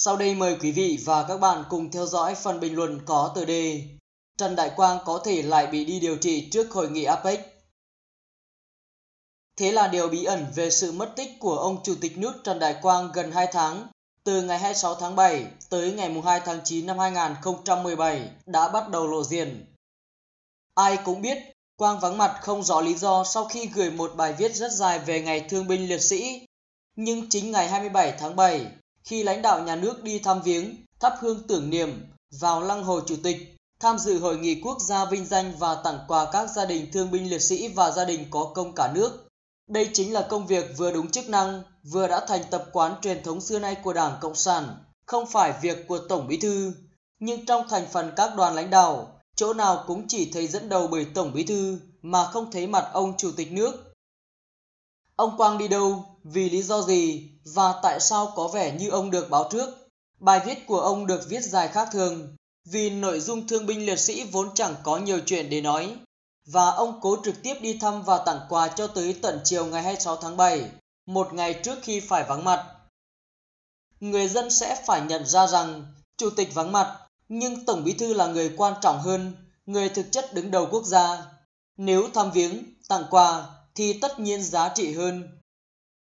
Sau đây mời quý vị và các bạn cùng theo dõi phần bình luận có từ đề Trần Đại Quang có thể lại bị đi điều trị trước hội nghị APEC. Thế là điều bí ẩn về sự mất tích của ông Chủ tịch nước Trần Đại Quang gần 2 tháng, từ ngày 26 tháng 7 tới ngày 2 tháng 9 năm 2017 đã bắt đầu lộ diện. Ai cũng biết Quang vắng mặt không rõ lý do sau khi gửi một bài viết rất dài về ngày thương binh liệt sĩ. Nhưng chính ngày 27 tháng 7, khi lãnh đạo nhà nước đi thăm viếng, thắp hương tưởng niệm vào lăng hồ chủ tịch, tham dự hội nghị quốc gia vinh danh và tặng quà các gia đình thương binh liệt sĩ và gia đình có công cả nước. Đây chính là công việc vừa đúng chức năng, vừa đã thành tập quán truyền thống xưa nay của Đảng Cộng sản, không phải việc của Tổng Bí thư. Nhưng trong thành phần các đoàn lãnh đạo, chỗ nào cũng chỉ thấy dẫn đầu bởi Tổng Bí thư mà không thấy mặt ông Chủ tịch nước. Ông Quang đi đâu, vì lý do gì và tại sao có vẻ như ông được báo trước? Bài viết của ông được viết dài khác thường vì nội dung thương binh liệt sĩ vốn chẳng có nhiều chuyện để nói và ông cố trực tiếp đi thăm và tặng quà cho tới tận chiều ngày 26 tháng 7, một ngày trước khi phải vắng mặt. Người dân sẽ phải nhận ra rằng chủ tịch vắng mặt nhưng tổng bí thư là người quan trọng hơn, người thực chất đứng đầu quốc gia. Nếu thăm viếng, tặng quà thì tất nhiên giá trị hơn.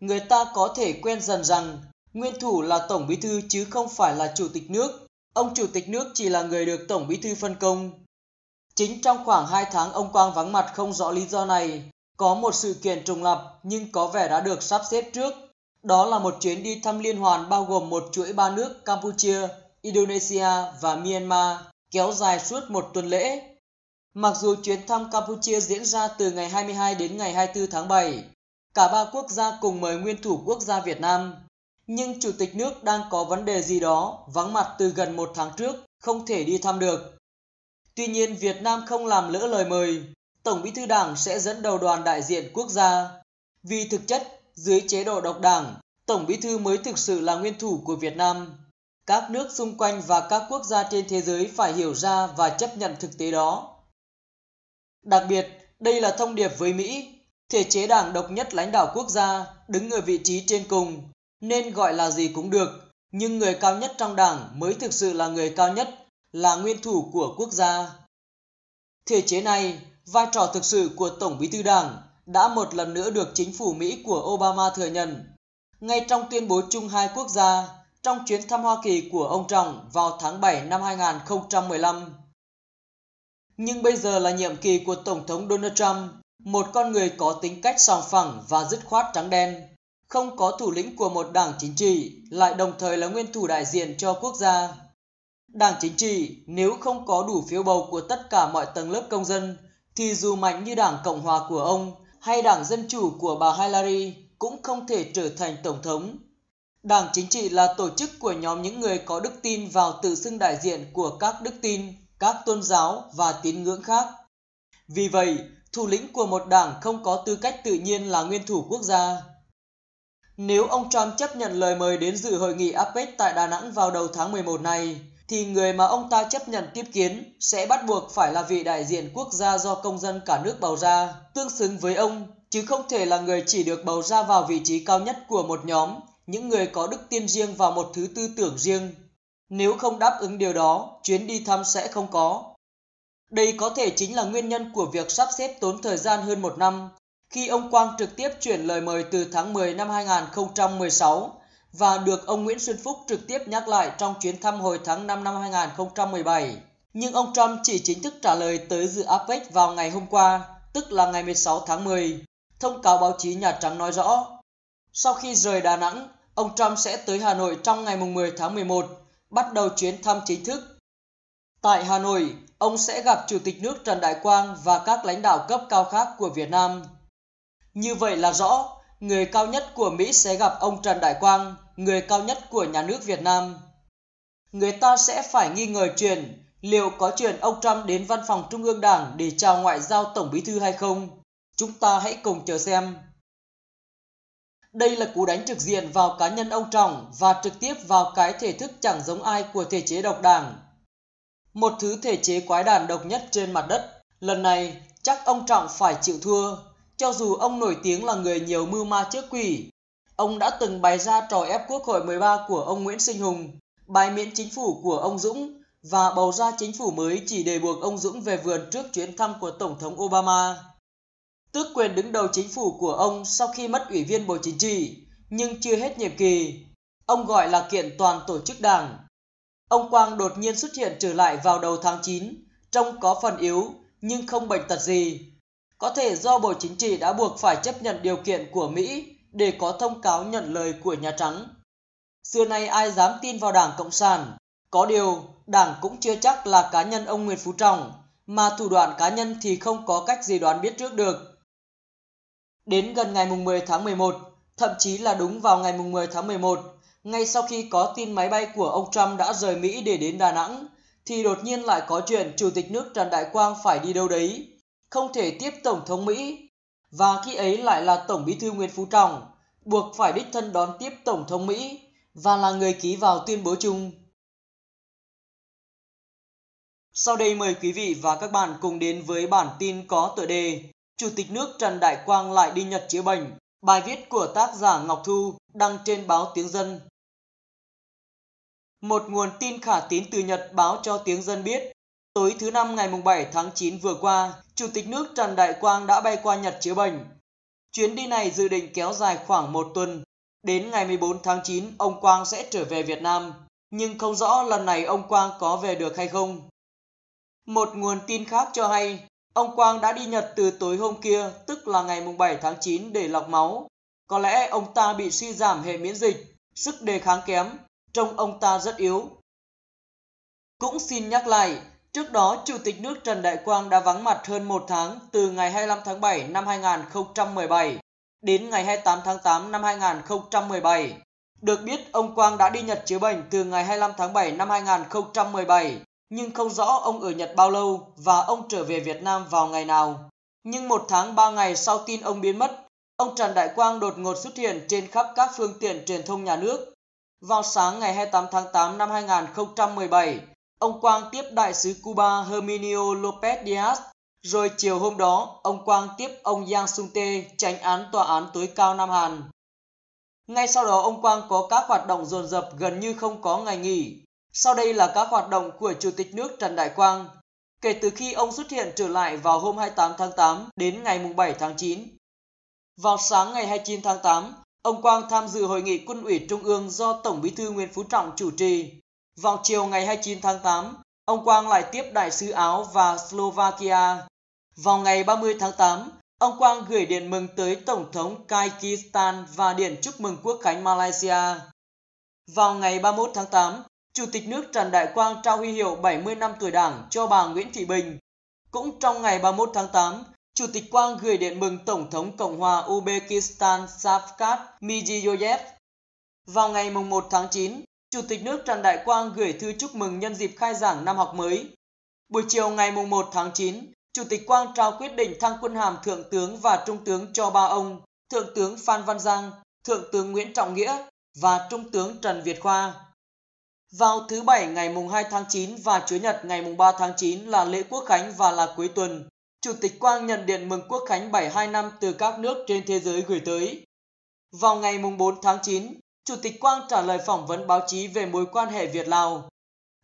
Người ta có thể quen dần rằng nguyên thủ là tổng bí thư chứ không phải là chủ tịch nước. Ông chủ tịch nước chỉ là người được tổng bí thư phân công. Chính trong khoảng 2 tháng ông Quang vắng mặt không rõ lý do này, có một sự kiện trùng lập nhưng có vẻ đã được sắp xếp trước. Đó là một chuyến đi thăm liên hoàn bao gồm một chuỗi ba nước Campuchia, Indonesia và Myanmar kéo dài suốt một tuần lễ. Mặc dù chuyến thăm Campuchia diễn ra từ ngày 22 đến ngày 24 tháng 7, cả ba quốc gia cùng mời nguyên thủ quốc gia Việt Nam, nhưng Chủ tịch nước đang có vấn đề gì đó vắng mặt từ gần một tháng trước, không thể đi thăm được. Tuy nhiên Việt Nam không làm lỡ lời mời, Tổng bí thư đảng sẽ dẫn đầu đoàn đại diện quốc gia. Vì thực chất, dưới chế độ độc đảng, Tổng bí thư mới thực sự là nguyên thủ của Việt Nam. Các nước xung quanh và các quốc gia trên thế giới phải hiểu ra và chấp nhận thực tế đó. Đặc biệt, đây là thông điệp với Mỹ, thể chế đảng độc nhất lãnh đạo quốc gia, đứng ở vị trí trên cùng, nên gọi là gì cũng được, nhưng người cao nhất trong đảng mới thực sự là người cao nhất, là nguyên thủ của quốc gia. Thể chế này, vai trò thực sự của Tổng bí thư đảng đã một lần nữa được chính phủ Mỹ của Obama thừa nhận. Ngay trong tuyên bố chung hai quốc gia, trong chuyến thăm Hoa Kỳ của ông Trọng vào tháng 7 năm 2015. Nhưng bây giờ là nhiệm kỳ của Tổng thống Donald Trump, một con người có tính cách sòng phẳng và dứt khoát trắng đen, không có thủ lĩnh của một đảng chính trị, lại đồng thời là nguyên thủ đại diện cho quốc gia. Đảng chính trị nếu không có đủ phiếu bầu của tất cả mọi tầng lớp công dân, thì dù mạnh như đảng Cộng hòa của ông hay đảng Dân chủ của bà Hillary cũng không thể trở thành tổng thống. Đảng chính trị là tổ chức của nhóm những người có đức tin vào tự xưng đại diện của các đức tin, các tôn giáo và tín ngưỡng khác. Vì vậy, thủ lĩnh của một đảng không có tư cách tự nhiên là nguyên thủ quốc gia. Nếu ông Trump chấp nhận lời mời đến dự hội nghị APEC tại Đà Nẵng vào đầu tháng 11 này, thì người mà ông ta chấp nhận tiếp kiến sẽ bắt buộc phải là vị đại diện quốc gia do công dân cả nước bầu ra, tương xứng với ông, chứ không thể là người chỉ được bầu ra vào vị trí cao nhất của một nhóm những người có đức tin riêng và một thứ tư tưởng riêng. Nếu không đáp ứng điều đó, chuyến đi thăm sẽ không có. Đây có thể chính là nguyên nhân của việc sắp xếp tốn thời gian hơn một năm, khi ông Quang trực tiếp chuyển lời mời từ tháng 10 năm 2016 và được ông Nguyễn Xuân Phúc trực tiếp nhắc lại trong chuyến thăm hồi tháng 5 năm 2017. Nhưng ông Trump chỉ chính thức trả lời tới dự APEC vào ngày hôm qua, tức là ngày 16 tháng 10. Thông cáo báo chí Nhà Trắng nói rõ, sau khi rời Đà Nẵng, ông Trump sẽ tới Hà Nội trong ngày 10 tháng 11, bắt đầu chuyến thăm chính thức. Tại Hà Nội, ông sẽ gặp Chủ tịch nước Trần Đại Quang và các lãnh đạo cấp cao khác của Việt Nam. Như vậy là rõ, người cao nhất của Mỹ sẽ gặp ông Trần Đại Quang, người cao nhất của nhà nước Việt Nam. Người ta sẽ phải nghi ngờ chuyện liệu có chuyện ông Trump đến văn phòng Trung ương Đảng để chào ngoại giao Tổng Bí thư hay không. Chúng ta hãy cùng chờ xem. Đây là cú đánh trực diện vào cá nhân ông Trọng và trực tiếp vào cái thể thức chẳng giống ai của thể chế độc đảng. Một thứ thể chế quái đản độc nhất trên mặt đất. Lần này, chắc ông Trọng phải chịu thua. Cho dù ông nổi tiếng là người nhiều mưu ma trước quỷ, ông đã từng bày ra trò ép quốc hội 13 của ông Nguyễn Sinh Hùng, bài miễn chính phủ của ông Dũng và bầu ra chính phủ mới chỉ để buộc ông Dũng về vườn trước chuyến thăm của Tổng thống Obama. Tước quyền đứng đầu chính phủ của ông sau khi mất ủy viên Bộ Chính trị, nhưng chưa hết nhiệm kỳ. Ông gọi là kiện toàn tổ chức đảng. Ông Quang đột nhiên xuất hiện trở lại vào đầu tháng 9, trông có phần yếu nhưng không bệnh tật gì. Có thể do Bộ Chính trị đã buộc phải chấp nhận điều kiện của Mỹ để có thông cáo nhận lời của Nhà Trắng. Xưa nay ai dám tin vào Đảng Cộng sản, có điều Đảng cũng chưa chắc là cá nhân ông Nguyễn Phú Trọng, mà thủ đoạn cá nhân thì không có cách gì đoán biết trước được. Đến gần ngày 10 tháng 11, thậm chí là đúng vào ngày 10 tháng 11, ngay sau khi có tin máy bay của ông Trump đã rời Mỹ để đến Đà Nẵng, thì đột nhiên lại có chuyện Chủ tịch nước Trần Đại Quang phải đi đâu đấy, không thể tiếp Tổng thống Mỹ. Và khi ấy lại là Tổng bí thư Nguyễn Phú Trọng, buộc phải đích thân đón tiếp Tổng thống Mỹ và là người ký vào tuyên bố chung. Sau đây mời quý vị và các bạn cùng đến với bản tin có tựa đề Chủ tịch nước Trần Đại Quang lại đi Nhật chữa bệnh. Bài viết của tác giả Ngọc Thu đăng trên báo Tiếng Dân. Một nguồn tin khả tín từ Nhật báo cho Tiếng Dân biết, tối thứ năm ngày 7 tháng 9 vừa qua, Chủ tịch nước Trần Đại Quang đã bay qua Nhật chữa bệnh. Chuyến đi này dự định kéo dài khoảng một tuần. Đến ngày 14 tháng 9, ông Quang sẽ trở về Việt Nam, nhưng không rõ lần này ông Quang có về được hay không. Một nguồn tin khác cho hay, ông Quang đã đi Nhật từ tối hôm kia, tức là ngày 7 tháng 9 để lọc máu. Có lẽ ông ta bị suy giảm hệ miễn dịch, sức đề kháng kém, trông ông ta rất yếu. Cũng xin nhắc lại, trước đó Chủ tịch nước Trần Đại Quang đã vắng mặt hơn một tháng từ ngày 25 tháng 7 năm 2017 đến ngày 28 tháng 8 năm 2017. Được biết, ông Quang đã đi Nhật chữa bệnh từ ngày 25 tháng 7 năm 2017 nhưng không rõ ông ở Nhật bao lâu và ông trở về Việt Nam vào ngày nào. Nhưng một tháng ba ngày sau tin ông biến mất, ông Trần Đại Quang đột ngột xuất hiện trên khắp các phương tiện truyền thông nhà nước. Vào sáng ngày 28 tháng 8 năm 2017, ông Quang tiếp đại sứ Cuba Herminio Lopez Diaz, rồi chiều hôm đó, ông Quang tiếp ông Yang Sung Tae, tránh án tòa án tối cao Nam Hàn. Ngay sau đó, ông Quang có các hoạt động dồn dập gần như không có ngày nghỉ, sau đây là các hoạt động của Chủ tịch nước Trần Đại Quang kể từ khi ông xuất hiện trở lại vào hôm 28 tháng 8 đến ngày 7 tháng 9. Vào sáng ngày 29 tháng 8, ông Quang tham dự hội nghị quân ủy Trung ương do Tổng bí thư Nguyễn Phú Trọng chủ trì. Vào chiều ngày 29 tháng 8, ông Quang lại tiếp đại sứ Áo và Slovakia. Vào ngày 30 tháng 8, ông Quang gửi điện mừng tới Tổng thống Kyrgyzstan và điện chúc mừng quốc khánh Malaysia. Vào ngày 31 tháng 8, Chủ tịch nước Trần Đại Quang trao huy hiệu 70 năm tuổi Đảng cho bà Nguyễn Thị Bình. Cũng trong ngày 31 tháng 8, Chủ tịch Quang gửi điện mừng Tổng thống Cộng hòa Uzbekistan Shavkat Mirziyoyev. Vào ngày 1 tháng 9, Chủ tịch nước Trần Đại Quang gửi thư chúc mừng nhân dịp khai giảng năm học mới. Buổi chiều ngày 1 tháng 9, Chủ tịch Quang trao quyết định thăng quân hàm Thượng tướng và Trung tướng cho ba ông, Thượng tướng Phan Văn Giang, Thượng tướng Nguyễn Trọng Nghĩa và Trung tướng Trần Việt Khoa. Vào thứ Bảy ngày mùng 2 tháng 9 và Chủ nhật ngày mùng 3 tháng 9 là lễ Quốc Khánh và là cuối tuần. Chủ tịch Quang nhận điện mừng Quốc Khánh 72 năm từ các nước trên thế giới gửi tới. Vào ngày mùng 4 tháng 9, Chủ tịch Quang trả lời phỏng vấn báo chí về mối quan hệ Việt-Lào.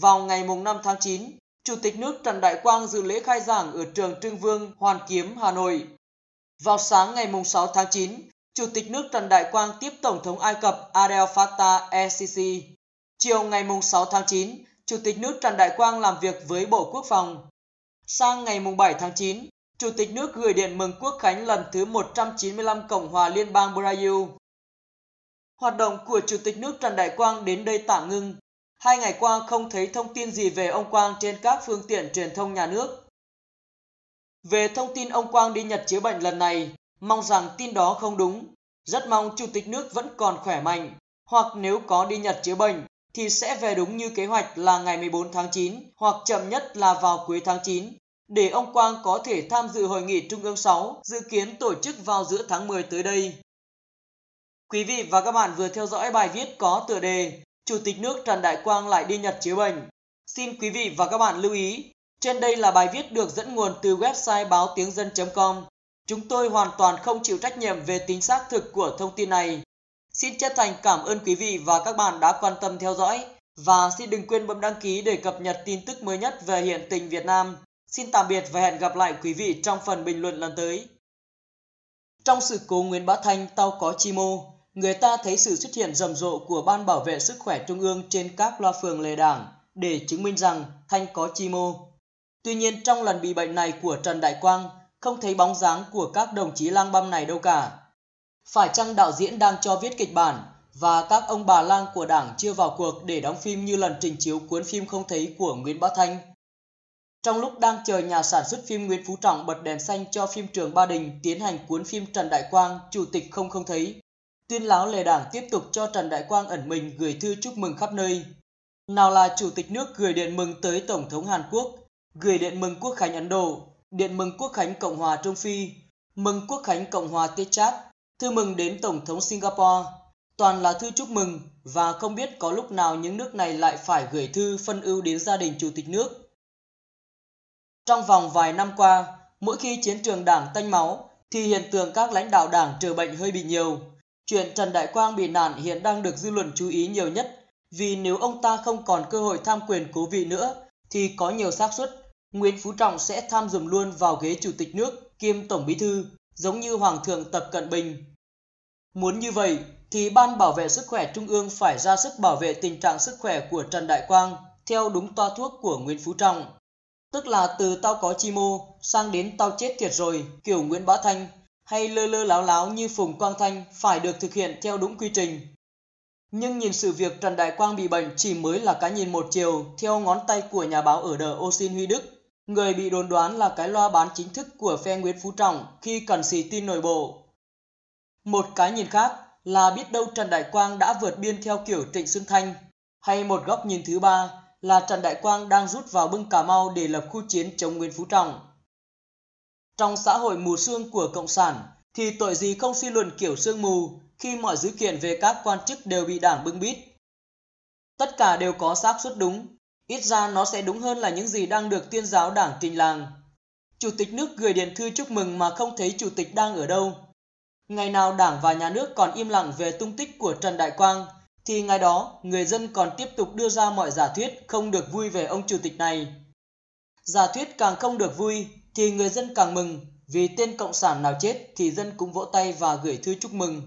Vào ngày mùng 5 tháng 9, Chủ tịch nước Trần Đại Quang dự lễ khai giảng ở trường Trưng Vương, Hoàn Kiếm, Hà Nội. Vào sáng ngày mùng 6 tháng 9, Chủ tịch nước Trần Đại Quang tiếp Tổng thống Ai Cập Adel Fattah el-Sisi. Chiều ngày 6 tháng 9, Chủ tịch nước Trần Đại Quang làm việc với Bộ Quốc phòng. Sang ngày 7 tháng 9, Chủ tịch nước gửi điện mừng Quốc khánh lần thứ 195 Cộng hòa Liên bang Brazil. Hoạt động của Chủ tịch nước Trần Đại Quang đến đây tạm ngưng. Hai ngày qua không thấy thông tin gì về ông Quang trên các phương tiện truyền thông nhà nước. Về thông tin ông Quang đi Nhật chữa bệnh lần này, mong rằng tin đó không đúng. Rất mong Chủ tịch nước vẫn còn khỏe mạnh, hoặc nếu có đi Nhật chữa bệnh thì sẽ về đúng như kế hoạch là ngày 14 tháng 9 hoặc chậm nhất là vào cuối tháng 9 để ông Quang có thể tham dự hội nghị Trung ương 6 dự kiến tổ chức vào giữa tháng 10 tới đây. Quý vị và các bạn vừa theo dõi bài viết có tựa đề Chủ tịch nước Trần Đại Quang lại đi Nhật chữa bệnh. Xin quý vị và các bạn lưu ý, trên đây là bài viết được dẫn nguồn từ website báo tiếng dân.com. Chúng tôi hoàn toàn không chịu trách nhiệm về tính xác thực của thông tin này Xin chân thành cảm ơn quý vị và các bạn đã quan tâm theo dõi. Và xin đừng quên bấm đăng ký để cập nhật tin tức mới nhất về hiện tình Việt Nam. Xin tạm biệt và hẹn gặp lại quý vị trong phần bình luận lần tới. Trong sự cố Nguyễn Bá Thanh tao có chi mô, người ta thấy sự xuất hiện rầm rộ của Ban Bảo vệ Sức khỏe Trung ương trên các loa phường lề đảng để chứng minh rằng Thanh có chi mô. Tuy nhiên trong lần bị bệnh này của Trần Đại Quang, không thấy bóng dáng của các đồng chí lang băm này đâu cả. Phải chăng đạo diễn đang cho viết kịch bản và các ông bà lang của đảng chưa vào cuộc để đóng phim như lần trình chiếu cuốn phim không thấy của Nguyễn Bá Thanh? Trong lúc đang chờ nhà sản xuất phim Nguyễn Phú Trọng bật đèn xanh cho phim trường Ba Đình tiến hành cuốn phim Trần Đại Quang, Chủ tịch không không thấy, tuyên láo lề đảng tiếp tục cho Trần Đại Quang ẩn mình gửi thư chúc mừng khắp nơi. Nào là Chủ tịch nước gửi điện mừng tới Tổng thống Hàn Quốc, gửi điện mừng Quốc khánh Ấn Độ, điện mừng Quốc khánh Cộng hòa Trung Phi, mừng Quốc khánh Cộng hòa Tết Chát, thư mừng đến Tổng thống Singapore. Toàn là thư chúc mừng và không biết có lúc nào những nước này lại phải gửi thư phân ưu đến gia đình Chủ tịch nước trong vòng vài năm qua, mỗi khi chiến trường đảng tanh máu thì hiện tượng các lãnh đạo đảng trừ bệnh hơi bị nhiều. Chuyện Trần Đại Quang bị nạn hiện đang được dư luận chú ý nhiều nhất vì nếu ông ta không còn cơ hội tham quyền cố vị nữa thì có nhiều xác suất Nguyễn Phú Trọng sẽ tham dùm luôn vào ghế chủ tịch nước kiêm tổng bí thư giống như Hoàng thượng Tập Cận Bình. Muốn như vậy thì Ban Bảo vệ Sức khỏe Trung ương phải ra sức bảo vệ tình trạng sức khỏe của Trần Đại Quang theo đúng toa thuốc của Nguyễn Phú Trọng. Tức là từ tao có chi mô sang đến tao chết thiệt rồi kiểu Nguyễn Bá Thanh hay lơ lơ láo láo như Phùng Quang Thanh phải được thực hiện theo đúng quy trình. Nhưng nhìn sự việc Trần Đại Quang bị bệnh chỉ mới là cái nhìn một chiều theo ngón tay của nhà báo ở đờ Ô Xin Huy Đức, người bị đồn đoán là cái loa bán chính thức của phe Nguyễn Phú Trọng khi cần xì tin nội bộ. Một cái nhìn khác là biết đâu Trần Đại Quang đã vượt biên theo kiểu Trịnh Xuân Thanh, hay một góc nhìn thứ ba là Trần Đại Quang đang rút vào bưng Cà Mau để lập khu chiến chống Nguyễn Phú Trọng. Trong xã hội mù sương của Cộng sản thì tội gì không suy luận kiểu sương mù khi mọi dữ kiện về các quan chức đều bị đảng bưng bít. Tất cả đều có xác suất đúng, ít ra nó sẽ đúng hơn là những gì đang được tuyên giáo đảng trình làng. Chủ tịch nước gửi điện thư chúc mừng mà không thấy chủ tịch đang ở đâu. Ngày nào đảng và nhà nước còn im lặng về tung tích của Trần Đại Quang, thì ngày đó, người dân còn tiếp tục đưa ra mọi giả thuyết không được vui về ông chủ tịch này. Giả thuyết càng không được vui, thì người dân càng mừng, vì tên cộng sản nào chết thì dân cũng vỗ tay và gửi thư chúc mừng.